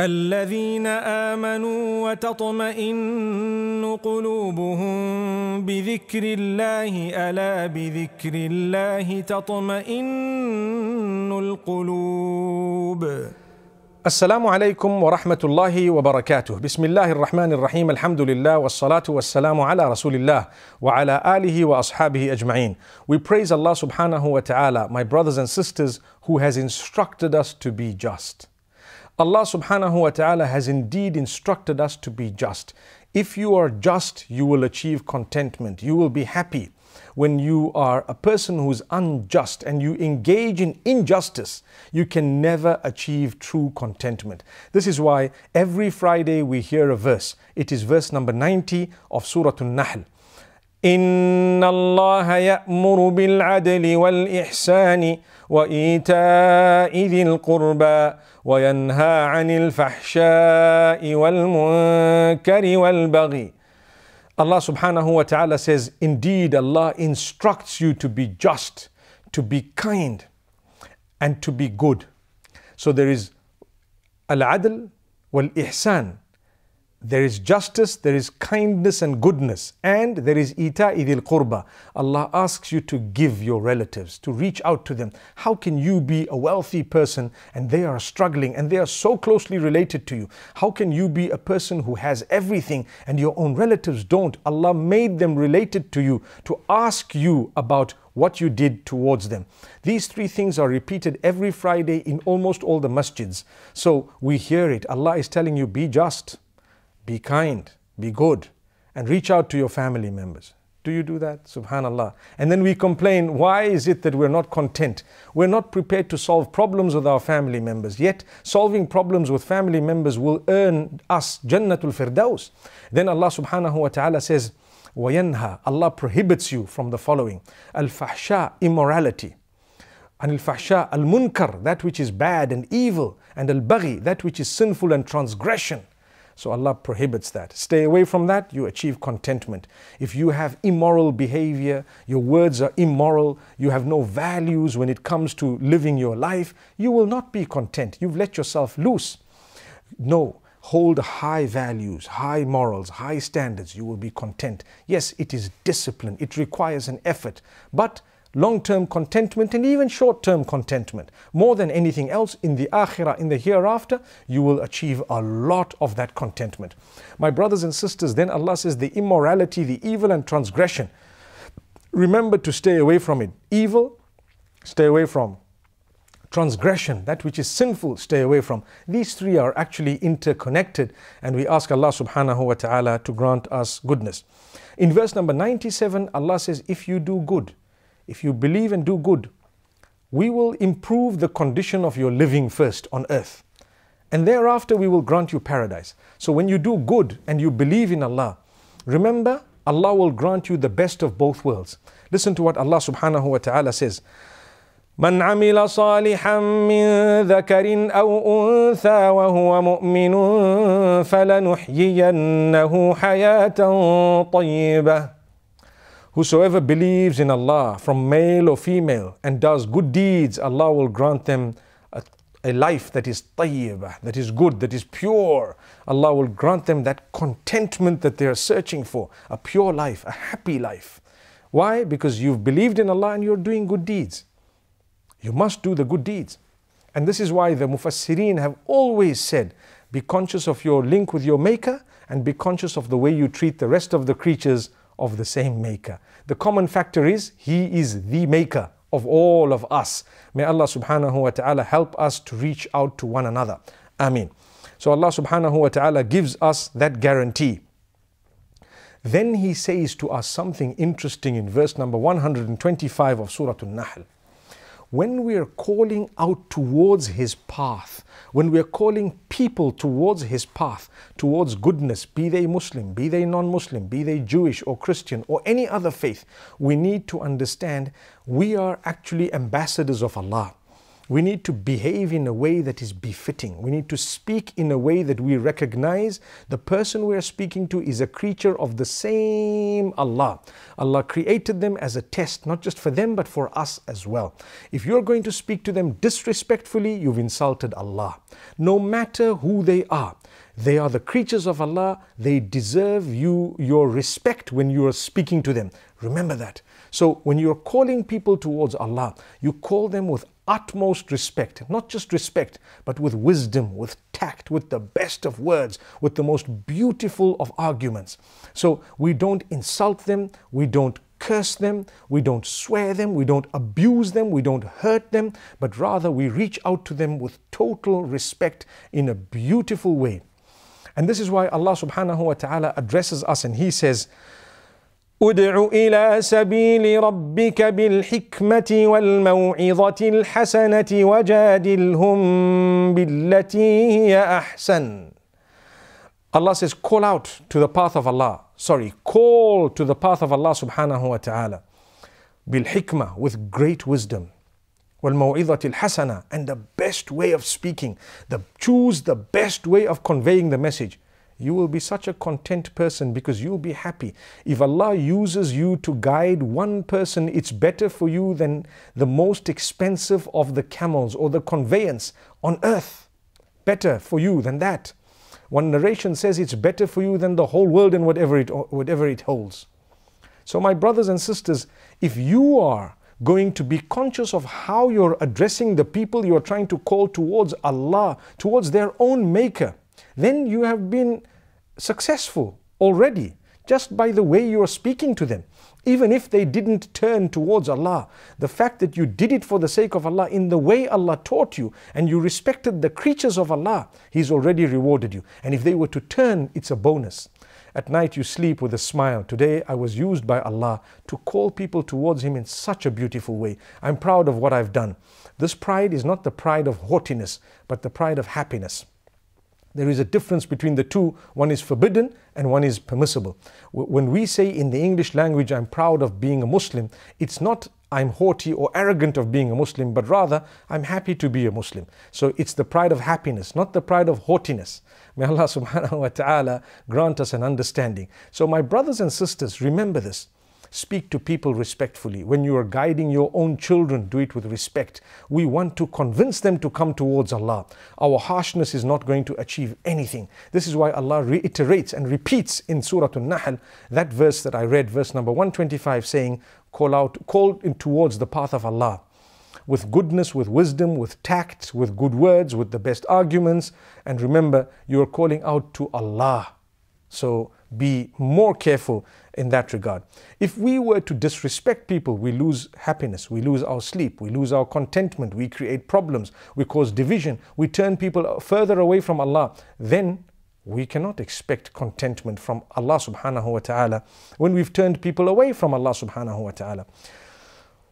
الذين آمنوا وتطمئن قلوبهم بذكر الله ألا بذكر الله تطمئن القلوب؟ السلام عليكم ورحمة الله وبركاته. بسم الله الرحمن الرحيم الحمد لله والصلاة والسلام على رسول الله وعلى آله وأصحابه أجمعين. We praise Allah subhanahu wa ta'ala, my brothers and sisters, who has instructed us to be just. Allah subhanahu wa ta'ala has indeed instructed us to be just. If you are just, you will achieve contentment. You will be happy. When you are a person who is unjust and you engage in injustice, you can never achieve true contentment. This is why every Friday we hear a verse. It is verse number 90 of Surah An-Nahl. إن الله يأمر بالعدل والإحسان وإيتاء ذي القربى وينهى عن الفحشاء والمنكر والبغي Allah subhanahu wa ta'ala says, Indeed, Allah instructs you to be just, to be kind, and to be good. So there is al-adl wal-ihsan. There is justice, there is kindness and goodness, and there is ita idil qurba. Allah asks you to give your relatives, to reach out to them. How can you be a wealthy person and they are struggling and they are so closely related to you? How can you be a person who has everything and your own relatives don't? Allah made them related to you to ask you about what you did towards them. These three things are repeated every Friday in almost all the masjids. So we hear it. Allah is telling you, be just be kind, be good, and reach out to your family members. Do you do that? Subhanallah. And then we complain, why is it that we're not content? We're not prepared to solve problems with our family members. Yet, solving problems with family members will earn us Jannatul Firdaus. Then Allah subhanahu wa ta'ala says, وَيَنْهَى Allah prohibits you from the following. Al-fahsha, immorality. And al-fahsha, al-munkar, that which is bad and evil. And al-baghi, that which is sinful and transgression. So Allah prohibits that. Stay away from that, you achieve contentment. If you have immoral behavior, your words are immoral, you have no values when it comes to living your life, you will not be content. You've let yourself loose. No, hold high values, high morals, high standards, you will be content. Yes, it is discipline, it requires an effort, but long term contentment and even short term contentment. More than anything else, in the akhirah, in the hereafter, you will achieve a lot of that contentment. My brothers and sisters, then Allah says the immorality, the evil and transgression. Remember to stay away from it. Evil, stay away from. Transgression, that which is sinful, stay away from. These three are actually interconnected, and we ask Allah subhanahu wa ta'ala to grant us goodness. In verse number 97, Allah says, If you do good, if you believe and do good, we will improve the condition of your living first on earth. And thereafter, we will grant you paradise. So, when you do good and you believe in Allah, remember, Allah will grant you the best of both worlds. Listen to what Allah subhanahu wa ta'ala says. من عمل صالحا من ذكر أو أنثى وهو مؤمن فلنحيينه حياة طيبة Whosoever believes in Allah from male or female and does good deeds, Allah will grant them a, a life that is tayyibah, that is good, that is pure. Allah will grant them that contentment that they are searching for, a pure life, a happy life. Why? Because you've believed in Allah and you're doing good deeds. You must do the good deeds. And this is why the Mufassirin have always said, be conscious of your link with your Maker and be conscious of the way you treat the rest of the creatures of the same Maker. The common factor is He is the Maker of all of us. May Allah subhanahu wa ta'ala help us to reach out to one another. Ameen. So Allah subhanahu wa ta'ala gives us that guarantee. Then He says to us something interesting in verse number 125 of Surah An-Nahl when we are calling out towards His path, when we are calling people towards His path, towards goodness, be they Muslim, be they non Muslim, be they Jewish or Christian or any other faith, we need to understand we are actually ambassadors of Allah. We need to behave in a way that is befitting. We need to speak in a way that we recognize the person we are speaking to is a creature of the same Allah. Allah created them as a test, not just for them, but for us as well. If you're going to speak to them disrespectfully, you've insulted Allah. No matter who they are, they are the creatures of Allah. They deserve you your respect when you are speaking to them. Remember that. So when you're calling people towards Allah, you call them with utmost respect, not just respect, but with wisdom, with tact, with the best of words, with the most beautiful of arguments. So we don't insult them, we don't curse them, we don't swear them, we don't abuse them, we don't hurt them, but rather we reach out to them with total respect in a beautiful way. And this is why Allah subhanahu wa ta'ala addresses us and He says, ادع الى سبيل ربك بالحكمه والموعظه الحسنه وجادلهم بالتي هي احسن Allah says call out to the path of Allah sorry call to the path of Allah subhanahu wa ta'ala بالحكمه with great wisdom والموعظة الحسنة and the best way of speaking the choose the best way of conveying the message you will be such a content person because you'll be happy. If Allah uses you to guide one person, it's better for you than the most expensive of the camels or the conveyance on earth. Better for you than that. One narration says it's better for you than the whole world and whatever it, whatever it holds. So, my brothers and sisters, if you are going to be conscious of how you're addressing the people you're trying to call towards Allah, towards their own Maker, then you have been successful already just by the way you are speaking to them. Even if they didn't turn towards Allah, the fact that you did it for the sake of Allah in the way Allah taught you and you respected the creatures of Allah, He's already rewarded you. And if they were to turn, it's a bonus. At night you sleep with a smile. Today I was used by Allah to call people towards Him in such a beautiful way. I'm proud of what I've done. This pride is not the pride of haughtiness, but the pride of happiness. There is a difference between the two. One is forbidden and one is permissible. When we say in the English language, I'm proud of being a Muslim, it's not I'm haughty or arrogant of being a Muslim, but rather I'm happy to be a Muslim. So it's the pride of happiness, not the pride of haughtiness. May Allah subhanahu wa ta'ala grant us an understanding. So, my brothers and sisters, remember this. Speak to people respectfully. When you are guiding your own children, do it with respect. We want to convince them to come towards Allah. Our harshness is not going to achieve anything. This is why Allah reiterates and repeats in Surah An-Nahl that verse that I read, verse number 125, saying, Call out, call in towards the path of Allah with goodness, with wisdom, with tact, with good words, with the best arguments. And remember, you are calling out to Allah. So be more careful in that regard. If we were to disrespect people, we lose happiness, we lose our sleep, we lose our contentment, we create problems, we cause division, we turn people further away from Allah, then we cannot expect contentment from Allah subhanahu wa ta'ala when we've turned people away from Allah subhanahu wa ta'ala.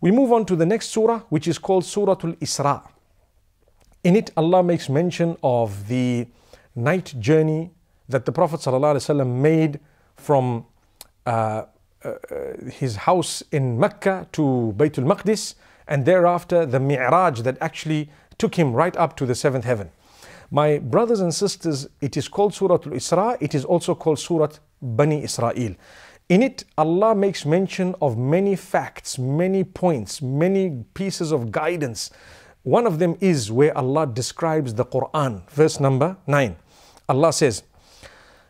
We move on to the next surah, which is called Surah Al Isra. In it, Allah makes mention of the night journey that the Prophet made from uh, uh, his house in Mecca to Baytul Maqdis, and thereafter the Mi'raj that actually took him right up to the seventh heaven. My brothers and sisters, it is called Surah Al Isra, it is also called Surah Bani Israel. In it, Allah makes mention of many facts, many points, many pieces of guidance. One of them is where Allah describes the Quran, verse number 9. Allah says,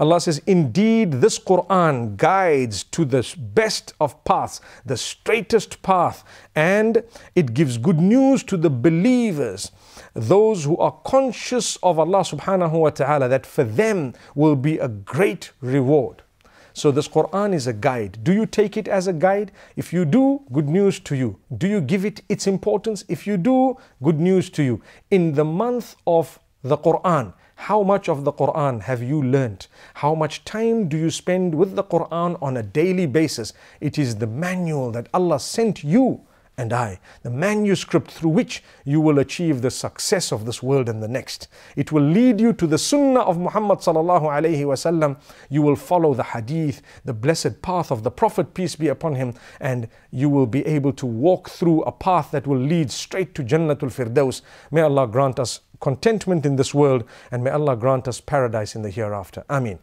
Allah says, Indeed, this Quran guides to the best of paths, the straightest path, and it gives good news to the believers, those who are conscious of Allah subhanahu wa ta'ala, that for them will be a great reward. So, this Quran is a guide. Do you take it as a guide? If you do, good news to you. Do you give it its importance? If you do, good news to you. In the month of the Quran, How much of the Quran have you learnt? How much time do you spend with the Quran on a daily basis? It is the manual that Allah sent you and I, the manuscript through which you will achieve the success of this world and the next. It will lead you to the sunnah of Muhammad sallallahu alaihi wasallam. You will follow the hadith, the blessed path of the Prophet, peace be upon him, and you will be able to walk through a path that will lead straight to Jannatul Firdaus. May Allah grant us contentment in this world and may Allah grant us paradise in the hereafter. Ameen.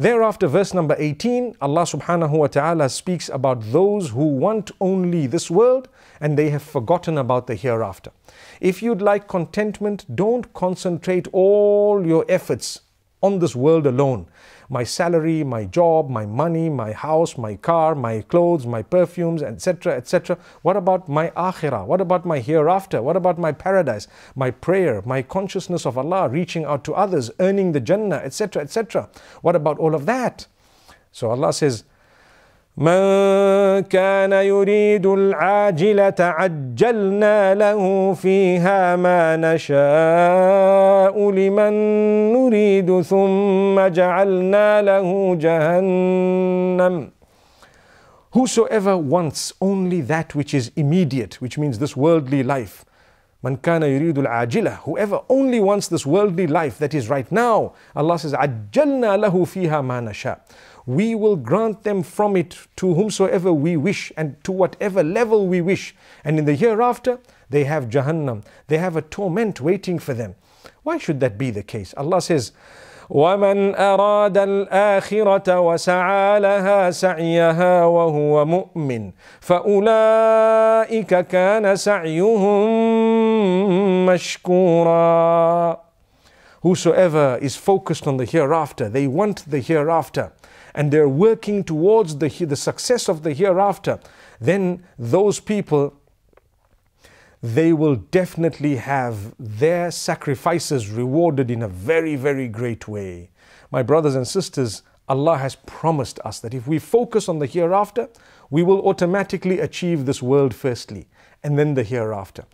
Thereafter, verse number 18, Allah subhanahu wa ta'ala speaks about those who want only this world and they have forgotten about the hereafter. If you'd like contentment, don't concentrate all your efforts on this world alone. My salary, my job, my money, my house, my car, my clothes, my perfumes, etc., etc. What about my akhirah? What about my hereafter? What about my paradise? My prayer, my consciousness of Allah, reaching out to others, earning the Jannah, etc., etc. What about all of that? So Allah says, من كان يريد العاجلة عجلنا له فيها ما نشاء لمن نريد ثم جعلنا له جهنم Whosoever wants only that which is immediate, which means this worldly life, Man kana yuridu al Whoever only wants this worldly life that is right now, Allah says, عَجَّلْنَا لَهُ فِيهَا مَا نَشَاءُ we will grant them from it to whomsoever we wish and to whatever level we wish. And in the hereafter, they have Jahannam. They have a torment waiting for them. Why should that be the case? Allah says, ومن أراد الآخرة وسعى لها سعيها وهو مؤمن فأولئك كان سعيهم مشكورا Whosoever is focused on the hereafter, they want the hereafter, and they're working towards the, the success of the hereafter, then those people, they will definitely have their sacrifices rewarded in a very, very great way. My brothers and sisters, Allah has promised us that if we focus on the hereafter, we will automatically achieve this world firstly, and then the hereafter.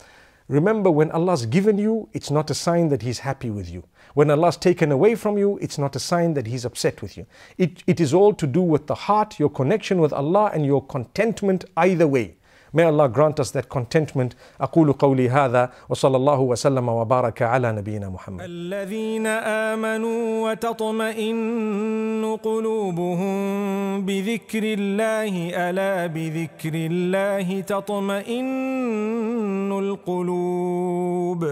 Remember, when Allah's given you, it's not a sign that He's happy with you. When Allah's taken away from you, it's not a sign that He's upset with you. It, it is all to do with the heart, your connection with Allah, and your contentment either way. May Allah grant us that contentment. أقول قولي هذا وصلى الله وسلم وبارك على نبينا محمد. الذين آمنوا وتطمئن قلوبهم بذكر الله ألا بذكر الله تطمئن القلوب.